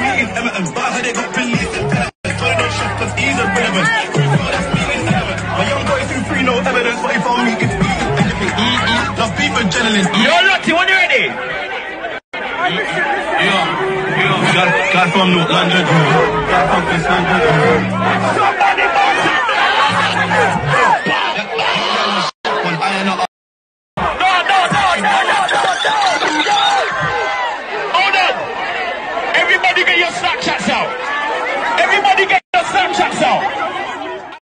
meeting ever and buy her, they got billies. Throwing no shots, that's either relevant. That's no Yo, Lottie, when you ready? Yo, yo, God, from New London, God from East London. No, no, no, no, no, no, no! Somebody get your snacks